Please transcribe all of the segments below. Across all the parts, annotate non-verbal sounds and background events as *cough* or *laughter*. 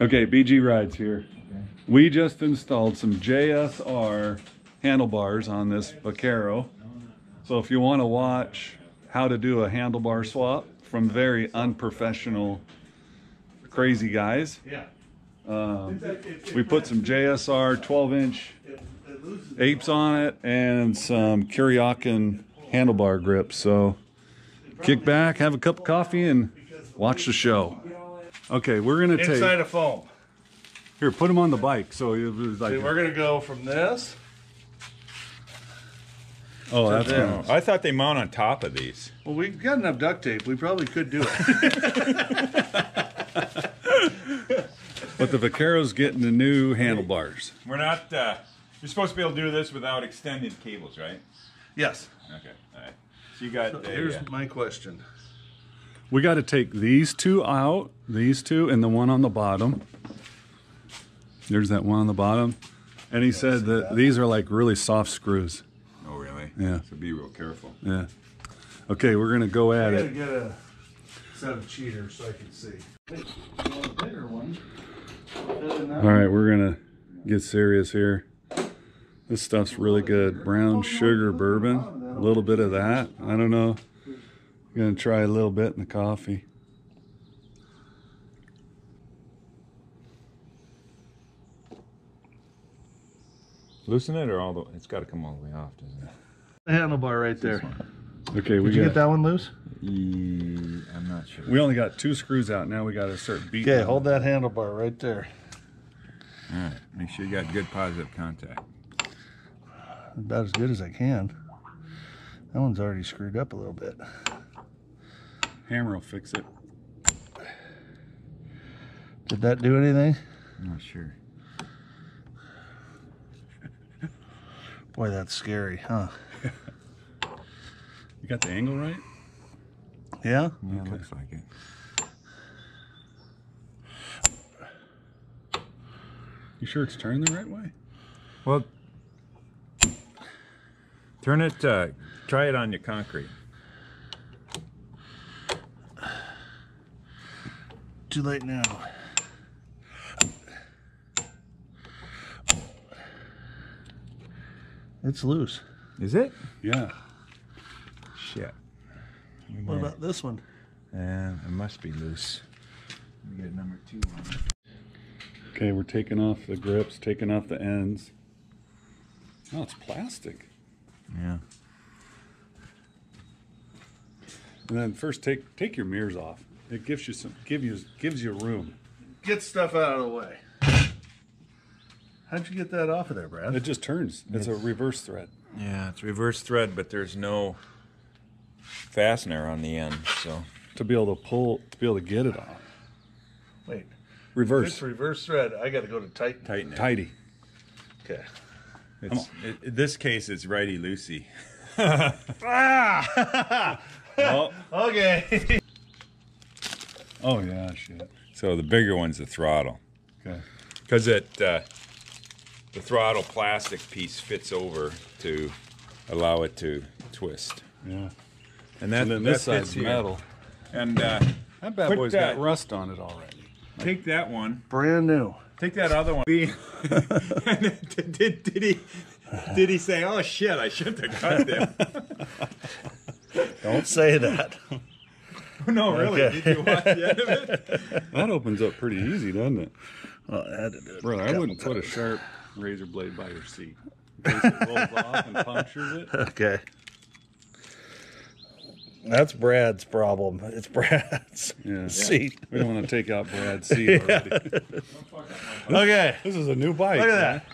Okay, BG Rides here. We just installed some JSR handlebars on this Vaquero. So if you want to watch how to do a handlebar swap from very unprofessional, crazy guys, um, we put some JSR 12 inch apes on it and some Kuryakyn handlebar grips. So kick back, have a cup of coffee, and watch the show. Okay, we're gonna take Inside a foam. here. Put them on the bike. So it was like, See, we're gonna go from this. oh, that's there. I thought they mount on top of these. Well, we've got enough duct tape. We probably could do it. *laughs* But the Vaquero's getting the new handlebars. We're not. Uh, you're supposed to be able to do this without extended cables, right? yes. Okay. All right. So you got. a, Here's uh, my question. We got to take these two out, these two, and the one on the bottom. There's that one on the bottom. And he said that these are like really soft screws. oh really? Yeah. So be real careful. Yeah. Okay, we're gonna go at I gotta it. get a set of cheaters so I can see. bigger one. All right, we're gonna get serious here. This stuff's really good. Brown sugar bourbon, a little bit of that. I don't know. I'm gonna try a little bit in the coffee. Loosen it, or all the. It's got to come all the way off, doesn't it? The handlebar right there. Okay, we Did you got. get that one loose? E- I'm not sure. We only got two screws out. Now we got to start beating. Okay, hold that handlebar right there. All right. Make sure you got good positive contact. About as good as I can. That one's already screwed up a little bit. Hammer will fix it. Did that do anything? I'm not sure. *laughs* Boy, that's scary, huh? *laughs* You got the angle right? Yeah? Yeah, Okay. looks like it. You sure it's turned the right way? Well, turn it. Uh, try it on your concrete. Too late now. It's loose. Is it? Yeah. Shit. What about this one? Yeah, it must be loose. Let me get number two on it. Okay, we're taking off the grips, taking off the ends. Oh, it's plastic. Yeah. And then first take take your mirrors off. It gives you some give you gives you room. Get stuff out of the way. How'd you get that off of there, Brad? It just turns. It's a reverse thread. Yeah, it's reverse thread, but there's no fastener on the end, so. To be able to pull to be able to get it off. Wait. Reverse. It's reverse thread. I got to go to tighten. Tighten it. Tidy. Okay. It's, it, in this case, it's righty loosey. Oh, *laughs* ah! *laughs* Okay. Oh yeah, shit. So the bigger one's the throttle. Okay. Because it, uh, the throttle plastic piece fits over to allow it to twist. Yeah. And that, And then that this side's fits here. metal. And uh, That bad Put boy's that- got rust on it already. take that one. Brand new. Take that other one. *laughs* *laughs* did, did, did he? Did he say, "Oh shit, I shouldn't have cut them"? *laughs* Don't say that. *laughs* no, really. Okay. Did you watch the end of it? *laughs* That opens up pretty easy, doesn't it? Well, I had to do it. Brother, I wouldn't put a sharp razor blade by your seat. *laughs* It rolls off and punctures it. Okay. That's Brad's problem. It's Brad's Yeah. seat. We don't want to take out Brad's seat already. Okay. This is a new bike. Look at man. that.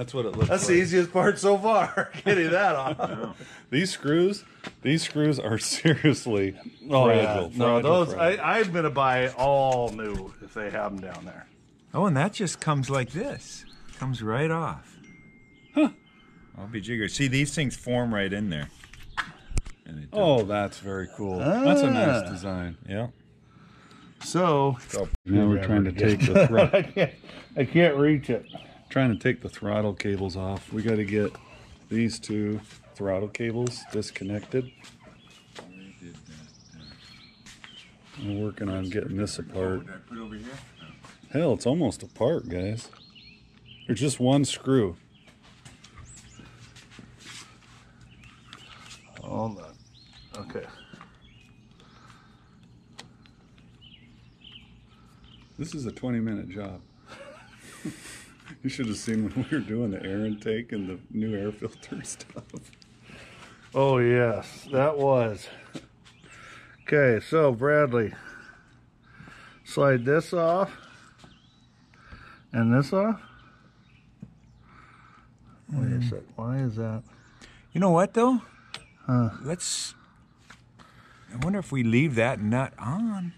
That's what it looks That's like. the easiest part so far. *laughs* Getting that off. *laughs* These screws, these screws are *laughs* seriously Oh, fragile. yeah. No, fragile, those, fragile. I, I'm going to buy all new if they have them down there. Oh, and that just comes like this. Comes right off. Huh. I'll be jiggered. See, these things form right in there. Oh, that's very cool. That's a Ah. nice design. Yeah. So, Now we're trying to take the throttle, I can't, I can't reach it. Trying to take the throttle cables off. We got to get these two throttle cables disconnected. I'm working on getting this apart. Did I put it over here? Hell, it's almost apart, guys. There's just one screw. Hold on. Okay. This is a 20 minute job. *laughs* you should have seen when we were doing the air intake and the new air filter *laughs* stuff. Oh yes, that was. Okay, so Bradley, slide this off and this off. Wait a sec. Why is that? You know what though? Huh. Let's. I wonder if we leave that nut on.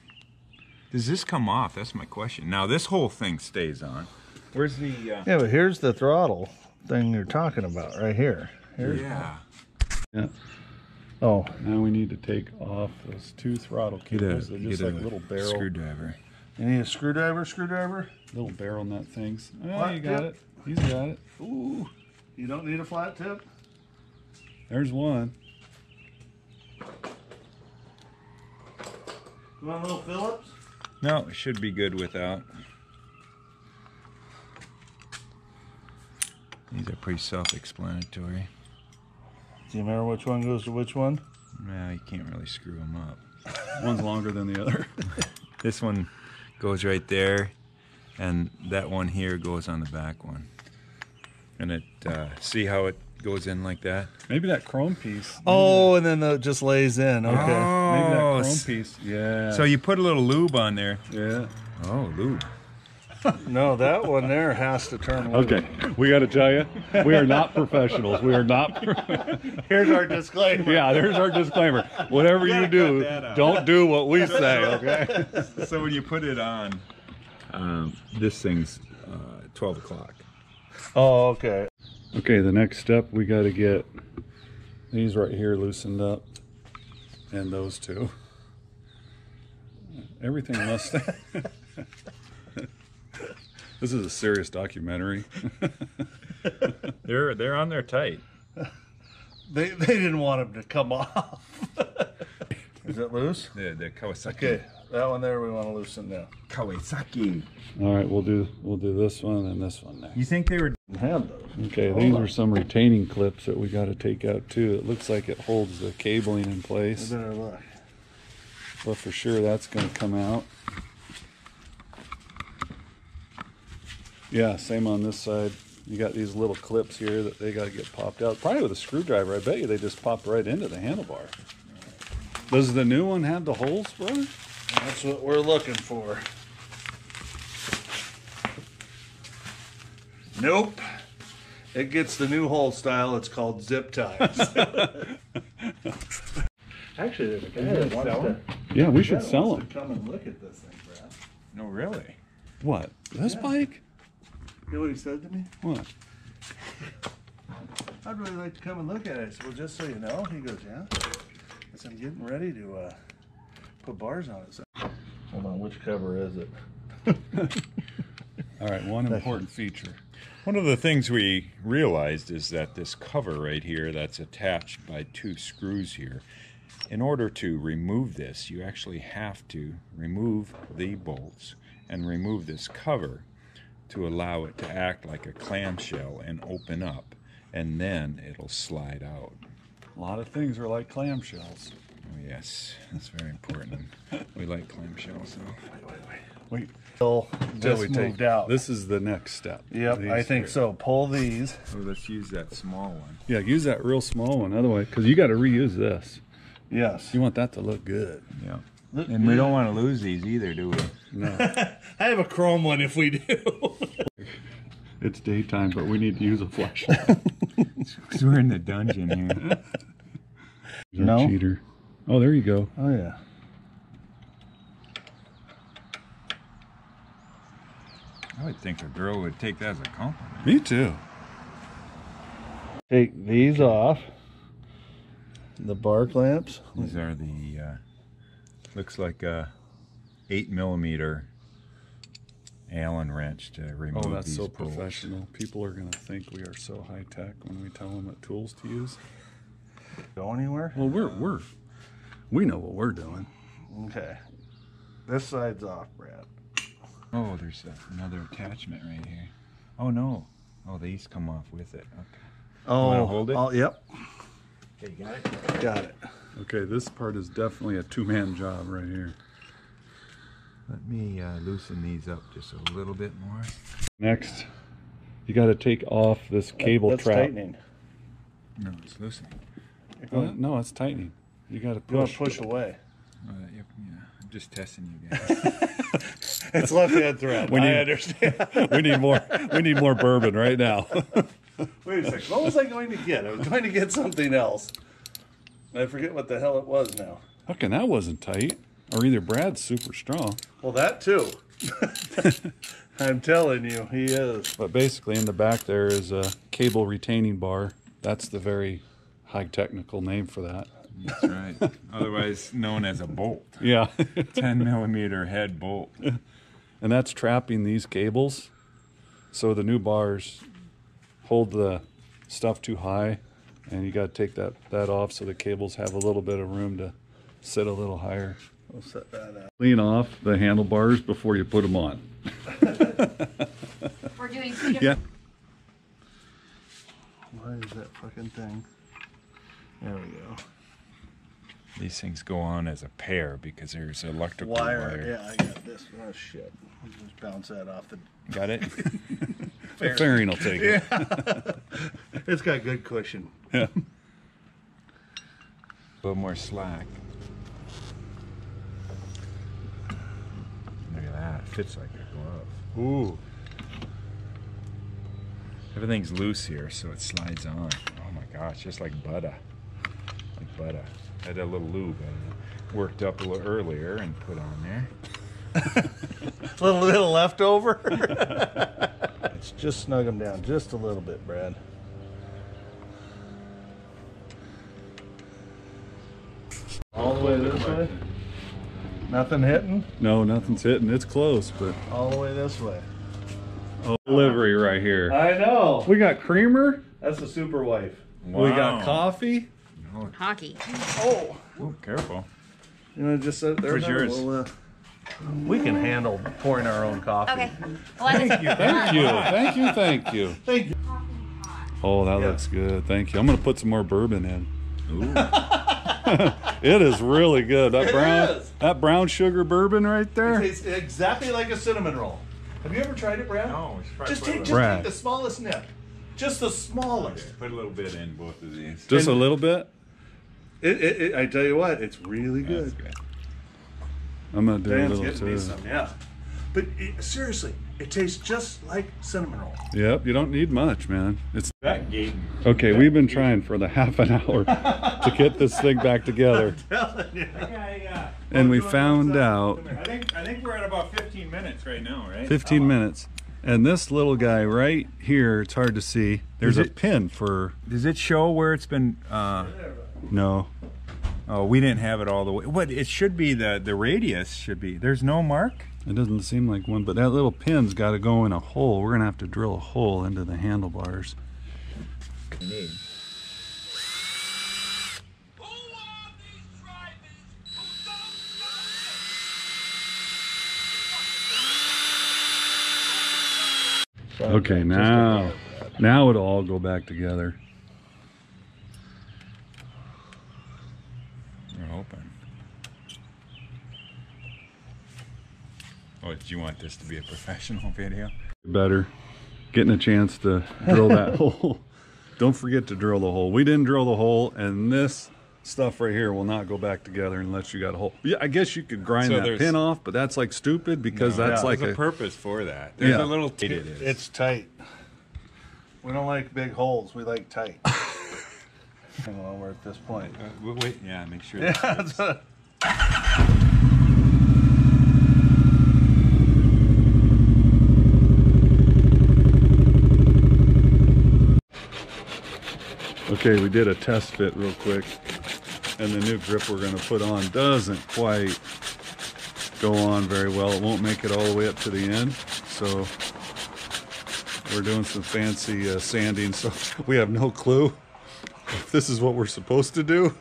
Does this come off? That's my question. Now this whole thing stays on. Where's the? Uh, Yeah, but here's the throttle thing you're talking about right here. Here's, yeah. Yeah. Oh, Now we need to take off those two throttle cables. They're just like little barrel, screwdriver. you need a screwdriver, screwdriver? little barrel nut things. Oh, Flat you got tip? it. He's got it. Ooh, You don't need a flat tip? there's one. You want a little Phillips? No, it should be good without. These are pretty self-explanatory. Do you remember which one goes to which one? Well, you can't really screw them up. *laughs* One's longer than the other. *laughs* This one goes right there, and that one here goes on the back one. And it, uh, see how it goes in like that? Maybe that chrome piece. Oh, and then it just lays in. Okay. Maybe that Oh, chrome piece. Yeah. So you put a little lube on there. yeah. Oh, lube. No, that one there has to turn loose. Okay, we got to tell you, we are not professionals. We are not. *laughs* Here's our disclaimer. yeah, there's our disclaimer. Whatever you gotta do, cut that out. don't do what we say. Okay. *laughs* So when you put it on, um, this thing's uh, 12 o'clock. Oh, okay. Okay, the next step we got to get these right here loosened up, and those two. Everything must. *laughs* this is a serious documentary. *laughs* They're they're on there tight. They, they didn't want him to come off. *laughs* Is it loose? The the Kawasaki. Okay, that one there we want to loosen now. Kawasaki. All right, we'll do we'll do this one and this one next. You think they were? Have those. Okay, these are some retaining clips that we got to take out too. It looks like it holds the cabling in We place, better look. but for sure that's going to come out. Yeah, same on this side. You got these little clips here that they got to get popped out. Probably with a screwdriver. I bet you they just pop right into the handlebar. Does the new one have the holes, brother? That's what we're looking for. Nope. It gets the new hole style. It's called zip ties. *laughs* Actually, there's a guy that wants to, Yeah, we should sell them. come and look at this thing, Brad. No, really. What? This Yeah. bike? You know what he said to me? What? *laughs* I'd really like to come and look at it. I said, well, just so you know. He goes, yeah. I said, I'm getting ready to uh, put bars on it. So, hold on, which cover is it? *laughs* All right, one important feature. One of the things we realized is that this cover right here that's attached by two screws here, in order to remove this, you actually have to remove the bolts and remove this cover to allow it to act like a clamshell and open up, and then it'll slide out. A lot of things are like clamshells. Oh, yes, that's very important. *laughs* we like clamshells, though. Wait, Phil till just we moved take out. This is the next step. Yep, I think three. so. Pull these. Oh, let's use that small one. Yeah, use that real small one. Otherwise, because you got to reuse this. Yes. You want that to look good. Yeah. Look And we don't want to lose these either, do we? No, *laughs* I have a chrome one if we do. *laughs* it's daytime, but we need to use a flashlight. *laughs* Because we're in the dungeon here. You're No. a cheater. Oh, there you go. oh, yeah. I would think a girl would take that as a compliment. Me too. Take these off. The bar clamps. These are the, uh, looks like a eight millimeter Allen wrench to remove Oh, that's these so bolts. professional. People are gonna think we are so high tech when we tell them what tools to use. Go anywhere? Well, we're we're we know what we're doing. Okay. This side's off, Brad. Oh, there's a- another attachment right here. Oh no. Oh, these come off with it. Okay. Oh, wanna hold it? oh, yep, Okay, you got it. got it. Okay, this part is definitely a two-man job right here. Let me uh, loosen these up just a little bit more. Next, you got to take off this cable That's trap. tightening. No, it's loosening. Uh, no, it's tightening. You got to You want push. to push away. Uh, yep, yeah, I'm just testing you *laughs* guys. *laughs* It's left hand thread. We I understand. *laughs* we need more. We need more bourbon right now. Wait a second. What was I going to get? I was going to get something else. I forget what the hell it was now. okay, that wasn't tight. Or either Brad's super strong. Well, that too. *laughs* I'm telling you, he is. But basically, in the back there is a cable retaining bar. That's the very high technical name for that. That's right. *laughs* Otherwise known as a bolt. Yeah. *laughs* 10 millimeter head bolt. and that's trapping these cables. So the new bars hold the stuff too high, and you got to take that, that off so the cables have a little bit of room to sit a little higher. We'll set that out. Clean off the handlebars before you put them on. *laughs* We're doing two Yeah. Why is that fucking thing? There we go. These things go on as a pair because there's electrical Wire. wire. Yeah, I got this. Oh shit. I'll just bounce that off the. Got it? *laughs* *laughs* The fairing will take it. It's got good cushion. Yeah. A little more slack. Look at that. It fits like a glove. Ooh. Everything's loose here, so it slides on. Oh my gosh, just like butter. Like butter. Had a little lube I worked up a little earlier and put on there. A *laughs* little bit of leftover. *laughs* Let's just snug them down just a little bit, Brad. All the way this way. Nothing hitting. No, nothing's hitting. It's close, but All the way this way. oh, livery right here. I know. We got creamer. That's the super wife. Wow. We got coffee. hockey. Oh. Ooh, careful. You know, just sit there. Where's now? yours? We'll, uh, we can handle pouring our own coffee. Okay. Well, I just, Thank you. Thank you. Thank you. Thank you. Oh, that Yeah. looks good. Thank you. I'm gonna put some more bourbon in. Ooh. *laughs* It is really good. That It brown is. that brown sugar bourbon right It there. tastes exactly like a cinnamon roll. Have you ever tried it, Brad? No, we Just take, just Brad. take the smallest nip. Just the smallest. Put a little bit in both of these. Just a little bit. It, it, it, I tell you what, it's really good. That's good. I'm gonna do a Dan's little getting me some, yeah. But it, seriously, it tastes just like cinnamon roll. Yep, you don't need much, man. It's That gate. okay. We've been trying for the *laughs* half an hour *laughs* to get this thing back together, and we found out I think I think we're at about 15 minutes right now, right? 15 minutes. And this little guy right here, it's hard to see. There's Is a pin for Does it show where it's been? Uh, no. Oh, we didn't have it all the way. What it should be the the radius should be. There's no mark. It doesn't seem like one, but that little pin's got to go in a hole. We're gonna have to drill a hole into the handlebars. Okay, now, now it'll all go back together. We're hoping. Oh, do you want this to be a professional *laughs* video? Better getting a chance to drill that *laughs* hole. Don't forget to drill the hole. We didn't drill the hole, and this stuff right here will not go back together unless you got a hole. Yeah, I guess you could grind So that pin off, but that's like stupid because that's Yeah, like a, a purpose for that. There's Yeah. a little tight. it is. It's tight. We don't like big holes. We like tight. *laughs* Hang on, we're at this point. Uh, wait, wait, yeah, make sure. Yeah, Okay, we did a test fit real quick, and the new grip we're going to put on doesn't quite go on very well. It won't make it all the way up to the end, so we're doing some fancy uh, sanding. *laughs* So we have no clue if this is what we're supposed to do,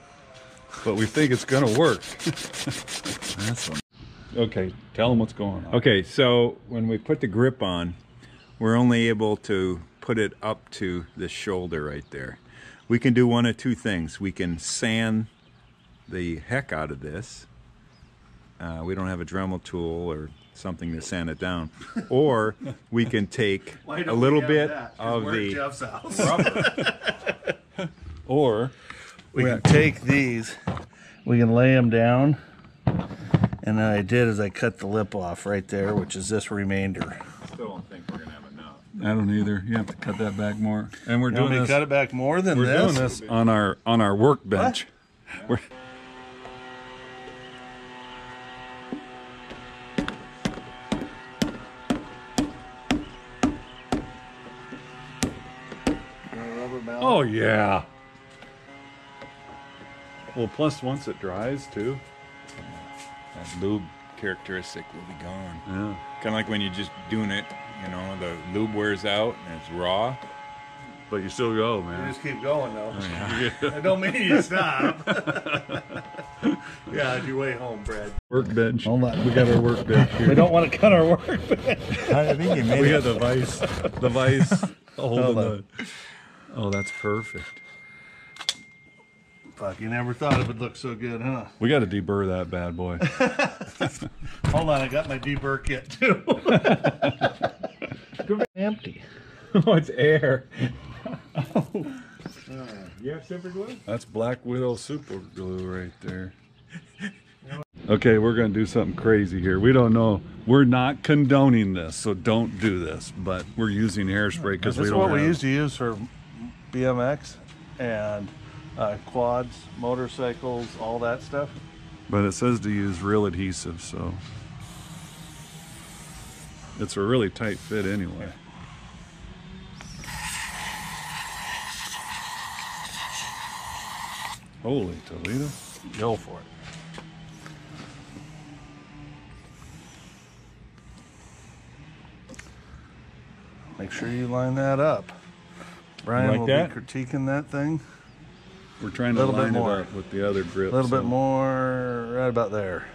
but we think it's going to work. *laughs* That's one. Okay, tell them what's going on. Okay, so when we put the grip on, we're only able to put it up to the shoulder right there. We can do one of two things. We can sand the heck out of this. Uh, we don't have a Dremel tool or something to sand it down. *laughs* Or we can take *laughs* a little bit of the Jeff's *laughs* house. Or We can take these, we can lay them down, and then I did is I cut the lip off right there, which is this remainder. Still don't think we're gonna have enough. I don't either. You have to cut that back more. And we're You want doing me this. cut it back more than We're this? doing this on our on our workbench. We're, oh yeah. Well, plus once it dries too. That lube characteristic will be gone. Yeah. Kind of like when you're just doing it, you know, the lube wears out and it's raw. But you still go, man. You man. just keep going though. *laughs* Yeah. *laughs* I don't mean you to stop. *laughs* yeah, on your way home, Brad. Workbench. Hold on. We got our workbench here. We don't want to cut our work. I think you made We got the vice. The vice holding Hold the. on. Oh, that's perfect. Fuck, you never thought it would look so good, huh? We got to deburr that bad boy. Hold on, I got my deburr kit too. Empty. *laughs* oh, it's air. *laughs* You have super glue? That's Black Widow super glue right there. Okay, we're gonna do something crazy here. We don't know. We're not condoning this, so don't do this. But we're using hairspray because This we is don't. what we used to use for BMX and uh, quads, motorcycles, all that stuff. But it says to use real adhesive, so it's a really tight fit anyway. Holy Toledo! Go for it. Make sure you line that up. Brian like will that? be critiquing that thing. We're trying to line it more. up with the other grip. A little so- bit more, right about there.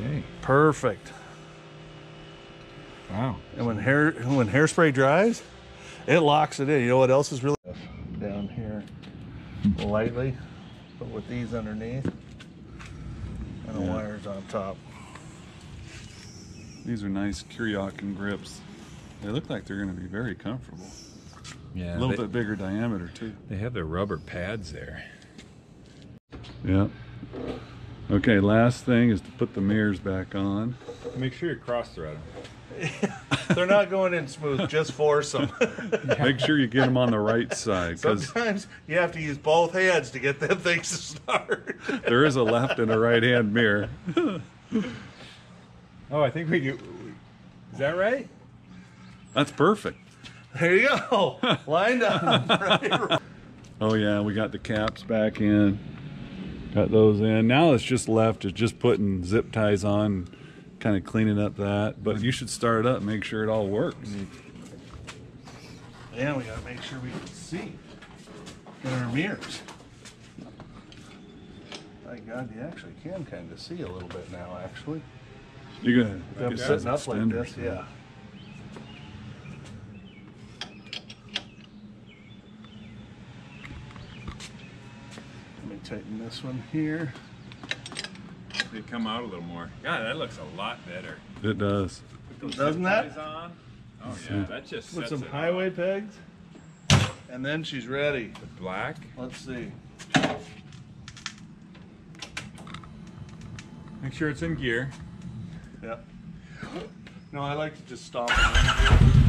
Okay. Perfect. Wow. And when hair when hairspray dries, it locks it in. You know what else is really lightly, but with these underneath and the Yeah. wires on top. These are nice Kuryakyn grips. They look like they're going to be very comfortable. Yeah. a little they, bit bigger diameter too. They have the rubber pads there. Yeah. Okay, last thing is to put the mirrors back on. Make sure you cross thread them. *laughs* They're not going in smooth, just force them. *laughs* Make sure you get them on the right side because Sometimes you have to use both hands to get them things to start. *laughs* there is a left and a right hand mirror. *laughs* Oh, I think we do. Is that right? That's perfect. There you go. Lined up. Right. Oh yeah, we got the caps back in. Got those in. Now it's just left is just putting zip ties on, kind of cleaning up that. But you should start it up, make sure it all works. Mm-hmm. And we gotta make sure we can see in our mirrors. My God, you actually can kind of see a little bit now, actually. You're gonna get sitting up like this, yeah. Let me tighten this one here. They come out a little more. God, that looks a lot better. It does. Doesn't that? On. Oh yeah, that just Put sets some it highway pegs. And then she's ready. off. black. Let's see. Make sure it's in gear. Yep. No, I like to just stop it.